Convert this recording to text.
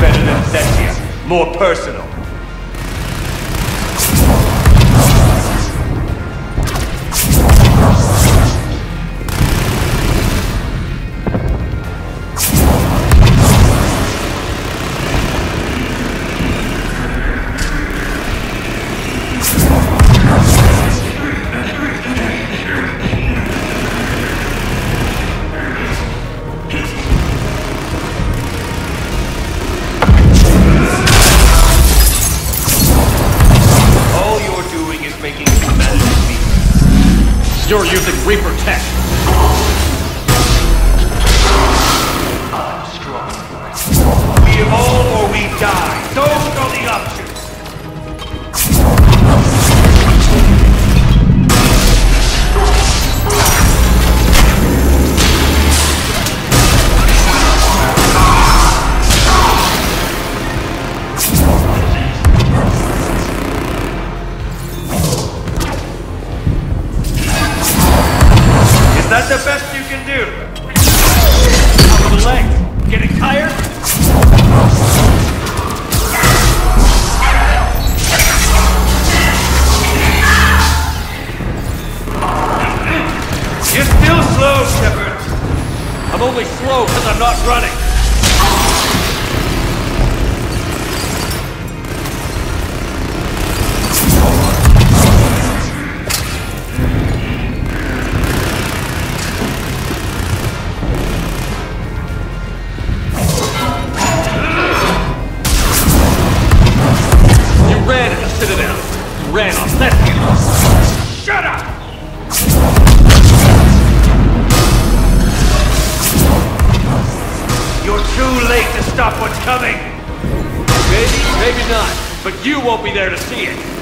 better than More personal. You're using Reaper tech. That the best you can do? The legs? Getting tired? You're still slow, Shepard. I'm only slow because I'm not running. Citadel. Ran Thespian. Shut up! You're too late to stop what's coming! Maybe, maybe not. But you won't be there to see it.